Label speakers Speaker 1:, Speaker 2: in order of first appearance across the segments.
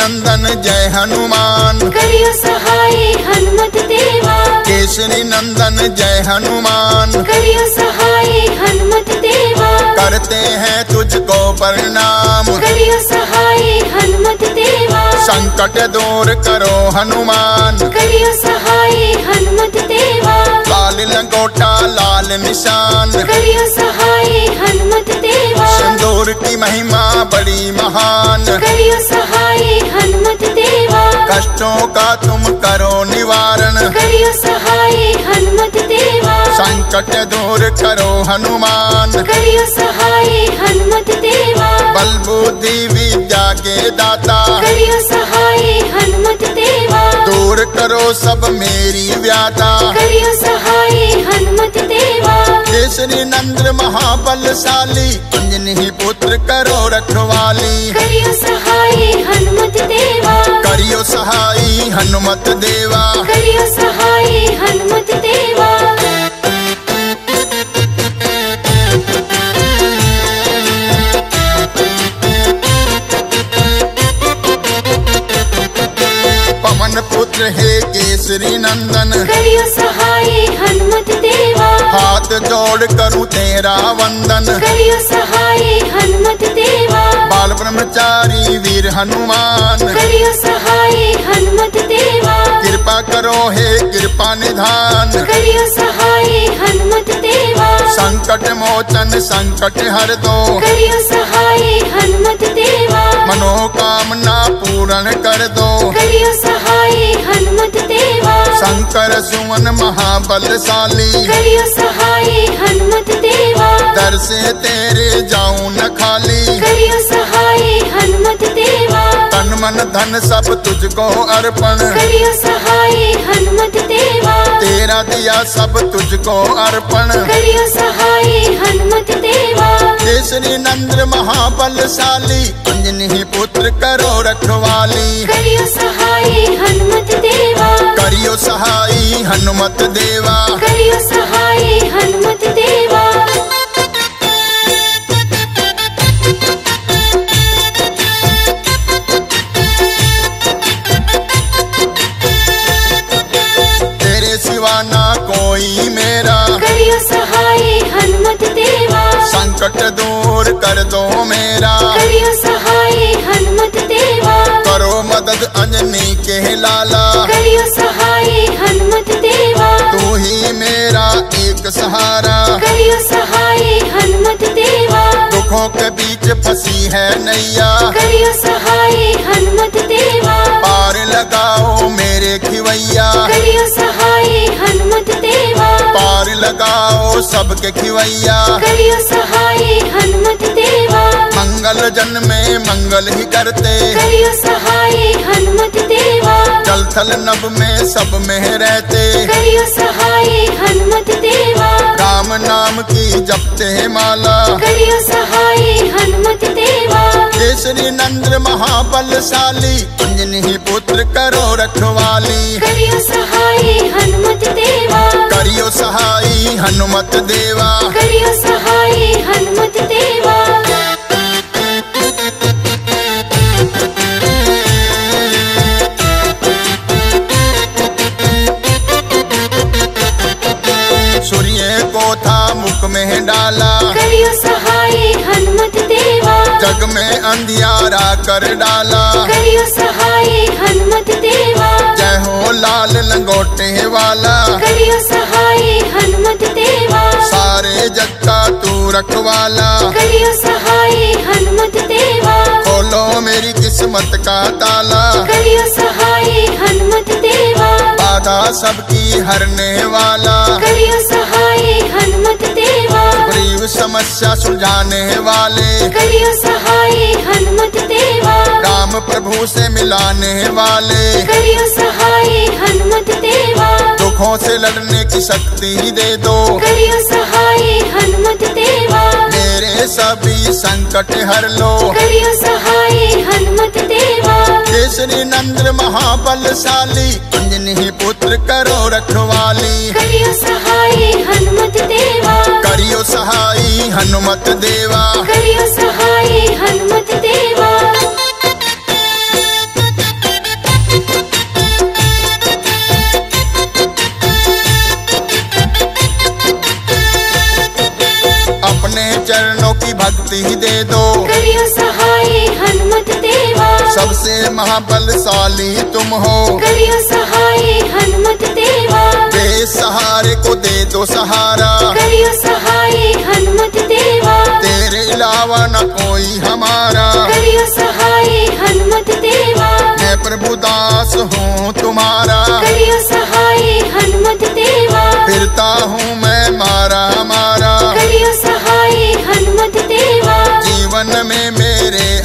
Speaker 1: नंदन जय हनुमान।
Speaker 2: करियो सहाय हनुमत देवा।
Speaker 1: केसरी नंदन जय हनुमान।
Speaker 2: करियो सहाय हनुमत देवा।
Speaker 1: करते हैं तुझको प्रणाम।
Speaker 2: करियो सहाय हनुमत देवा।
Speaker 1: संकट दूर करो हनुमान।
Speaker 2: करियो सहाय हनुमत देवा।
Speaker 1: लाल लंगोटा लाल निशान।
Speaker 2: करियो
Speaker 1: कष्टों का तुम करो निवारण।
Speaker 2: करियो सहाय हनुमत देवा।
Speaker 1: संकट दूर करो हनुमान।
Speaker 2: करियो सहाय हनुमत देवा।
Speaker 1: बल बुद्धि विद्या के दाता।
Speaker 2: करियो सहाय हनुमत देवा।
Speaker 1: दूर करो सब मेरी व्याता
Speaker 2: करियो सहाय हनुमत देवा।
Speaker 1: केसरी नंद्र महाबलशाली अंजनी पुत्र करो रखवाली।
Speaker 2: करियो सहाय हनुमत देवा।
Speaker 1: करियो सहाय हनुमत देवा।
Speaker 2: करियो सहाय हनुमत देवा।
Speaker 1: पुत्र केसरी नंदन।
Speaker 2: करियो सहाय हनुमत देवा।
Speaker 1: हाथ जोड़ करूँ तेरा वंदन।
Speaker 2: करियो सहाय हनुमत देवा।
Speaker 1: बाल ब्रह्मचारी वीर हनुमान।
Speaker 2: करियो सहाय हनुमत देवा।
Speaker 1: कृपा करो हे कृपा निधान।
Speaker 2: करियो सहाय हनुमत देवा।
Speaker 1: संकट मोचन संकट हर दो।
Speaker 2: करियो सहाय हनुमत देवा।
Speaker 1: मनोकामना पूर्ण कर दो।
Speaker 2: करियो सहाय हनुमत देवा।
Speaker 1: शंकर सुमन महाबलशाली।
Speaker 2: करियो सहाय हनुमत देवा।
Speaker 1: दर से तेरे जाऊँ न खाली।
Speaker 2: करियो सहाय हनुमत देवा
Speaker 1: तन मन धन सब तुझको अर्पण।
Speaker 2: करियो सहाय हनुमत देवा।
Speaker 1: तेरा दिया सब तुझको अर्पण।
Speaker 2: करियो सहाय हनुमत देवा।
Speaker 1: केसरी नंद्र महाबलशाली अंजनी पुत्र करो रखवाली।
Speaker 2: करियो सहाय हनुमत देवा।
Speaker 1: करियो सहाई हनुमत देवा।
Speaker 2: करियो सहाय हनुमत
Speaker 1: दूर कर दो मेरा।
Speaker 2: करियो सहाय हनुमत देवा।
Speaker 1: करो मदद अंजनी के लाला।
Speaker 2: करियो सहाय हनुमत देवा।
Speaker 1: तू ही मेरा एक सहारा।
Speaker 2: करियो सहाय हनुमत देवा।
Speaker 1: दुखों के बीच फंसी है नैया।
Speaker 2: करियो सहाय हनुमत देवा।
Speaker 1: पार लगाओ मेरे खिवैया।
Speaker 2: करियो सहाय हनुमत देवा।
Speaker 1: पार लगाओ सबके खिवैया।
Speaker 2: करियो सहाय हनुमत देवा।
Speaker 1: मंगल जन में मंगल ही करते।
Speaker 2: करियो सहाय हनुमत देवा।
Speaker 1: जल थल नभ में सब में रहते।
Speaker 2: करियो सहाय हनुमत देवा।
Speaker 1: राम नाम की जपते हैं माला।
Speaker 2: करियो सहाय हनुमत देवा।
Speaker 1: केसरी नंद्र महाबलशाली अंजनी पुत्र करो रखवाली।
Speaker 2: करियो सहाय हनुमत देवा।
Speaker 1: करियो सहाई हनुमत देवा।
Speaker 2: करियो सहाय हनुमत देवा।
Speaker 1: सूर्य को था मुख में डाला।
Speaker 2: करियो सहाय हनुमत देवा।
Speaker 1: जग में अंधियारा कर डाला।
Speaker 2: करियो सहाय हनुमत देवा।
Speaker 1: जय हो लाल लंगोटे वाला। रखवाला।
Speaker 2: करियो सहाय हनुमत देवा।
Speaker 1: खोलो मेरी किस्मत का ताला।
Speaker 2: करियो सहाय हनुमत देवा।
Speaker 1: बाधा सबकी हरने वाला।
Speaker 2: करियो सहाय हनुमत देवा।
Speaker 1: गरीब समस्या सुलझाने वाले।
Speaker 2: करियो सहाय हनुमत देवा।
Speaker 1: राम प्रभु से मिलाने वाले।
Speaker 2: करियो सहाय हनुमत देवा।
Speaker 1: दुखों से लड़ने की शक्ति दे दो।
Speaker 2: करियो सहाय हनुमत देवा।
Speaker 1: मेरे सभी संकट हर लो।
Speaker 2: करियो सहाय हनुमत देवा।
Speaker 1: केसरी नंद्र महाबलशाली अंजनी पुत्र करो रखवाली।
Speaker 2: करियो सहाय हनुमत देवा।
Speaker 1: करियो सहाई हनुमत देवा।
Speaker 2: करियो सहाय हनुमत देवा
Speaker 1: ही दे दो
Speaker 2: करियो सहाय हनुमत देवा।
Speaker 1: सबसे महाबलशाली तुम हो।
Speaker 2: करियो सहाय हनुमत देवा।
Speaker 1: बेसहारे को दे दो सहारा।
Speaker 2: करियो सहाय हनुमत देवा।
Speaker 1: तेरे अलावा न कोई हमारा।
Speaker 2: करियो सहाय हनुमत देवा।
Speaker 1: मैं प्रभु दास हूँ तुम्हारा।
Speaker 2: करियो सहाय हनुमत देवा।
Speaker 1: फिरता हूँ मैं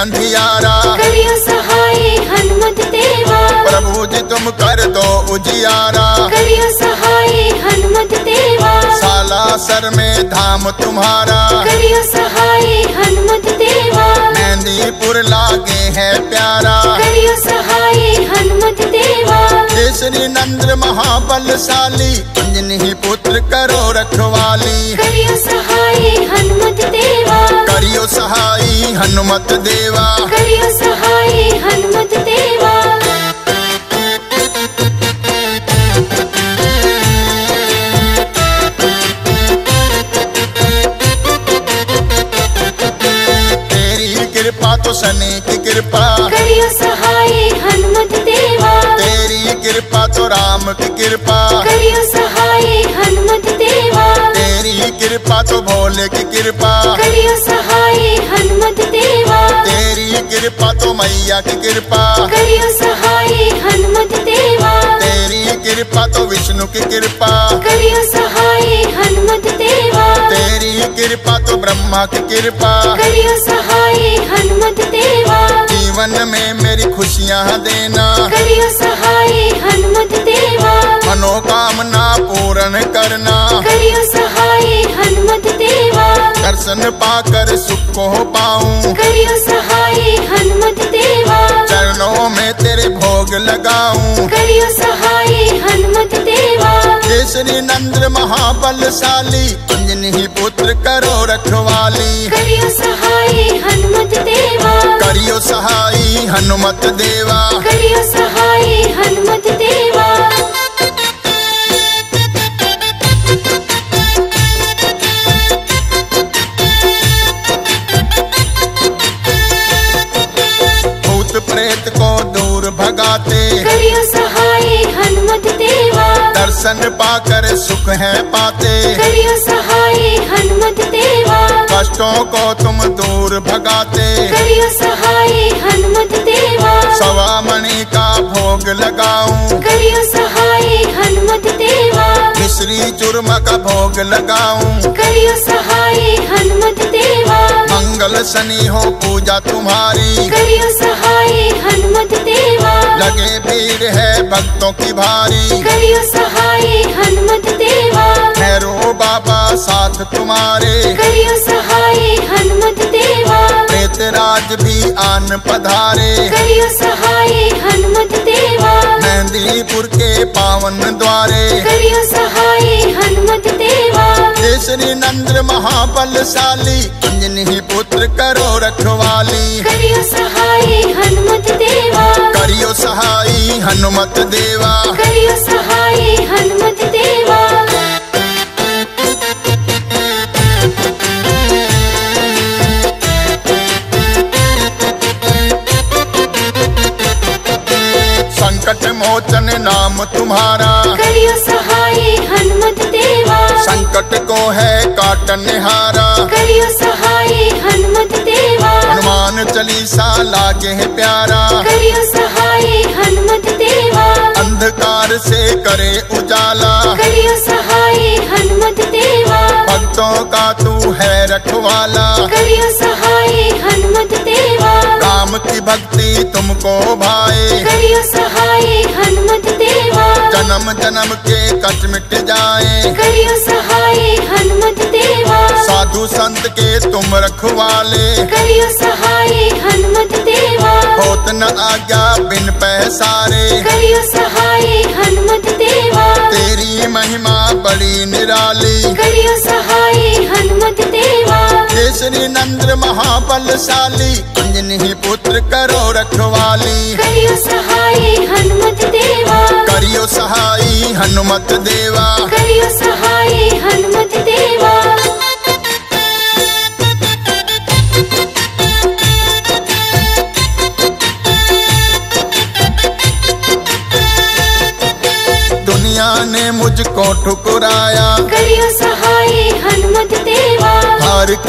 Speaker 1: अंधियारा
Speaker 2: करियो सहाय हनुमत देवा।
Speaker 1: प्रभु जी तुम कर दो उजियारा।
Speaker 2: करियो सहाय हनुमत देवा।
Speaker 1: साला सर में धाम तुम्हारा।
Speaker 2: करियो सहाय हनुमत देवा।
Speaker 1: मेहंदीपुर लागे है प्यारा।
Speaker 2: करियो सहाय हनुमत देवा।
Speaker 1: केसरी नंद्र महाबलशाली अंजनी पुत्र करो रखवाली।
Speaker 2: करियो सहाय हनुमत देवा।
Speaker 1: करियो
Speaker 2: सहाय हनुमत देवा।
Speaker 1: तेरी कृपा तो शनि की कृपा।
Speaker 2: करियो सहाय हनुमत देवा।
Speaker 1: तेरी कृपा तो राम की कृपा।
Speaker 2: करियो सहाय हनुमत देवा।
Speaker 1: तेरी कृपा तो भोले की कृपा।
Speaker 2: करियो सहाय हनुमत
Speaker 1: तेरी कृपा तो मैया की कृपा।
Speaker 2: करियो सहाय हनुमत देवा।
Speaker 1: तेरी कृपा तो विष्णु की कृपा।
Speaker 2: करियो सहाय हनुमत देवा।
Speaker 1: तेरी कृपा तो ब्रह्मा की कृपा।
Speaker 2: करियो सहाय हनुमत देवा।
Speaker 1: जीवन में मेरी खुशियाँ देना।
Speaker 2: करियो सहाय हनुमत
Speaker 1: मनोकामना पूर्ण करना।
Speaker 2: करियो सहाय हनुमत देवा।
Speaker 1: दर्शन पाकर सुख को पाऊँ।
Speaker 2: करियो सहाय हनुमत देवा।
Speaker 1: चरणों में तेरे भोग लगाऊँ।
Speaker 2: करियो सहाय हनुमत देवा।
Speaker 1: केसरी नंद्र महाबलशाली अंजनी पुत्र करो रखवाली।
Speaker 2: करियो सहाय हनुमत देवा।
Speaker 1: करियो सहाई हनुमत देवा।
Speaker 2: करियो सहाय हनुमत देवा।
Speaker 1: है पाते।
Speaker 2: करियो सहाय हनुमत देवा।
Speaker 1: कष्टों को तुम दूर भगाते।
Speaker 2: करियो सहाय हनुमत देवा।
Speaker 1: सवा मणि का भोग लगाऊँ।
Speaker 2: करियो सहाय हनुमत देवा।
Speaker 1: मिश्री चूरमा का भोग लगाऊँ।
Speaker 2: करियो सहाय हनुमत देवा।
Speaker 1: मंगल शनि हो पूजा तुम्हारी।
Speaker 2: करियो सहाय हनुमत देवा।
Speaker 1: लगे भीड़ है भक्तों की भारी।
Speaker 2: करियो सहाय
Speaker 1: साथ तुम्हारे
Speaker 2: करियो सहाय हनुमत देवा।
Speaker 1: प्रेतराज भी आन पधारे।
Speaker 2: करियो सहाय हनुमत देवा।
Speaker 1: मेहंदीपुर के पावन द्वारे।
Speaker 2: करियो सहाय हनुमत देवा।
Speaker 1: केसरी नंद्र महाबलशाली अंजनी पुत्र करो रखवाली।
Speaker 2: करियो सहाय हनुमत देवा।
Speaker 1: करियो सहाई हनुमत देवा।
Speaker 2: करियो सहाय हनुमत
Speaker 1: संकट मोचन नाम तुम्हारा।
Speaker 2: करियो सहाय हनुमत देवा।
Speaker 1: संकट को है काटन हारा
Speaker 2: करियो सहाय हनुमत देवा
Speaker 1: हनुमान चालीसा लागे है प्यारा।
Speaker 2: करियो सहाय हनुमत देवा।
Speaker 1: अंधकार से करे उजाला।
Speaker 2: करियो सहाय हनुमत देवा।
Speaker 1: भक्तों का तू है रखवाला।
Speaker 2: करियो सहाय हनुमत देवा।
Speaker 1: राम की भक्ति तुमको भाए।
Speaker 2: करियो सहाय हनुमत देवा।
Speaker 1: जन्म जन्म के कष्ट मिट जाए।
Speaker 2: करियो सहाय हनुमत देवा।
Speaker 1: साधु संत के तुम रखवाले।
Speaker 2: करियो सहाय हनुमत देवा।
Speaker 1: होत न आज्ञा बिन पैसारे।
Speaker 2: करियो सहाय हनुमत देवा।
Speaker 1: तेरी महिमा बड़ी निराली।
Speaker 2: करियो सहाय हनुमत देवा।
Speaker 1: केसरी नंद्र महाबलशाली अंजनी पुत्र करो रखवाली।
Speaker 2: करियो सहाय हनुमत देवा।
Speaker 1: करियो सहाई हनुमत देवा।
Speaker 2: करियो सहाय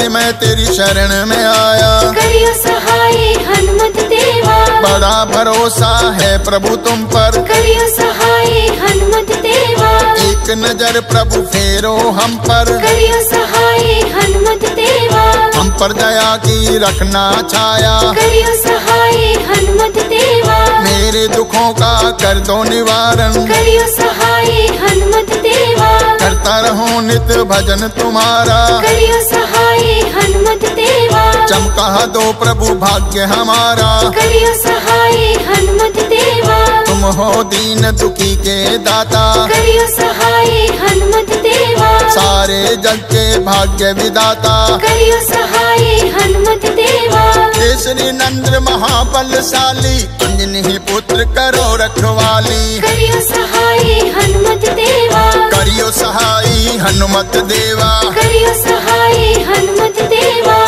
Speaker 1: के मैं तेरी शरण में आया।
Speaker 2: करियो सहाय हनुमत देवा।
Speaker 1: बड़ा भरोसा है प्रभु तुम पर।
Speaker 2: करियो
Speaker 1: एक नज़र प्रभु फेरो हम पर।
Speaker 2: करियो सहाय हनुमत देवा।
Speaker 1: हम पर दया की रखना छाया।
Speaker 2: करियो सहाय हनुमत देवा।
Speaker 1: मेरे दुखों का कर दो निवारण।
Speaker 2: करियो सहाय हनुमत देवा।
Speaker 1: करता रहूँ नित भजन तुम्हारा।
Speaker 2: करियो सहाय हनुमत देवा।
Speaker 1: चमका दो प्रभु भाग्य हमारा।
Speaker 2: करियो सहाय
Speaker 1: हो दीन दुखी के दाता।
Speaker 2: करियो सहाय हनुमत देवा।
Speaker 1: सारे जग के भाग्य विदाता
Speaker 2: करियो सहाय हनुमत देवा।
Speaker 1: केसरी नंद्र महाबलशाली अंजनी पुत्र करो रखवाली।
Speaker 2: करियो सहाय हनुमत देवा।
Speaker 1: करियो सहाई हनुमत देवा।
Speaker 2: करियो सहाय हनुमत देवा।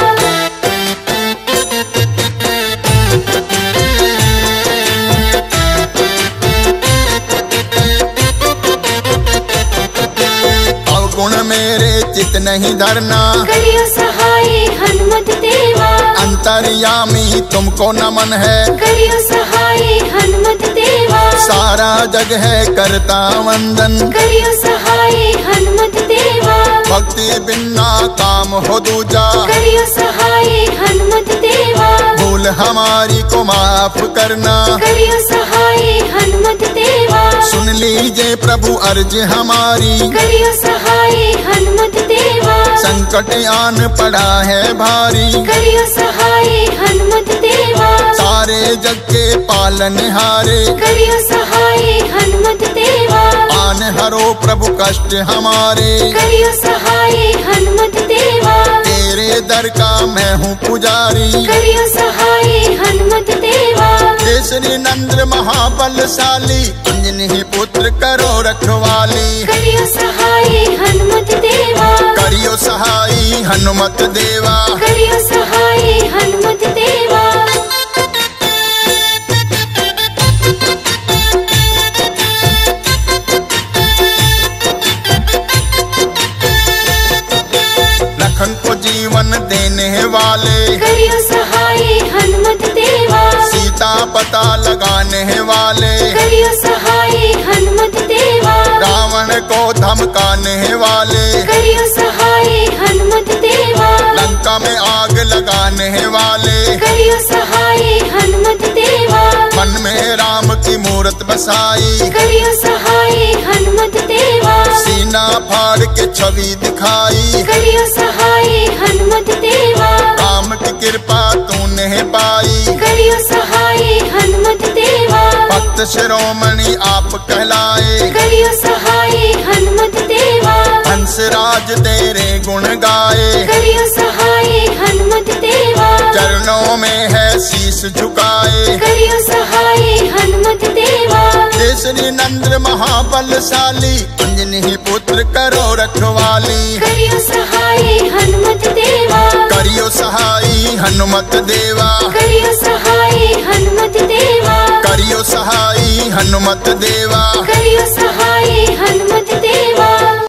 Speaker 1: नहीं धरना
Speaker 2: करियो सहाय हनुमत देवा।
Speaker 1: अंतर्यामी तुमको नमन है।
Speaker 2: करियो सहाय हनुमत देवा।
Speaker 1: सारा जग है करता वंदन।
Speaker 2: करियो सहाय हनुमत देवा।
Speaker 1: भक्ति बिना काम हो दूजा।
Speaker 2: करियो सहाय हनुमत देवा।
Speaker 1: भूल हमारी को माफ़ करना।
Speaker 2: करियो सहाय हनुमत देवा।
Speaker 1: सुन लीजिए प्रभु अर्ज़ हमारी।
Speaker 2: करियो सहाय हनुमत देवा
Speaker 1: संकट आन पड़ा है भारी।
Speaker 2: करियो सहाय हनुमत देवा।
Speaker 1: सारे जग के पालन हारे।
Speaker 2: करियो सहाय हनुमत देवा।
Speaker 1: आन हरो प्रभु कष्ट हमारे।
Speaker 2: करियो सहाय हनुमत देवा
Speaker 1: तेरे दर का मैं हूँ पुजारी।
Speaker 2: करियो सहाय हनुमत देवा।
Speaker 1: केसरी नंद्र महाबलशाली अंजनी पुत्र करो रखवाली।
Speaker 2: करियो सहाय हनुमत देवा।
Speaker 1: करियो सहाई हनुमत देवा।
Speaker 2: करियो सहाय हनुमत देवा
Speaker 1: धमकाने वाले।
Speaker 2: करियो सहाय हनुमत देवा।
Speaker 1: लंका में आग लगाने वाले।
Speaker 2: करियो सहाय हनुमत देवा।
Speaker 1: मन में राम की मूर्त बसाई।
Speaker 2: करियो सहाय हनुमत देवा।
Speaker 1: सीना फाड़ के छवि दिखाई।
Speaker 2: करियो सहाय हनुमत देवा।
Speaker 1: राम की कृपा तूने पाई।
Speaker 2: करियो सहाय हनुमत देवा।
Speaker 1: भक्त शिरोमणि आप कहलाए।
Speaker 2: करियो सहाय देवा
Speaker 1: हंसराज तेरे गुण गाए।
Speaker 2: करियो सहाय हनुमत देवा।
Speaker 1: चरणों में है शीश झुकाए।
Speaker 2: करियो सहाय हनुमत देवा।
Speaker 1: केसरी नंद्र महाबलशाली अंजनी पुत्र करो रखवाली।
Speaker 2: करियो सहाय हनुमत देवा।
Speaker 1: करियो सहाई हनुमत देवा।
Speaker 2: करियो सहाय हनुमत देवा।
Speaker 1: करियो सहाई हनुमत देवा।
Speaker 2: करियो सहाय हनुमत देवा।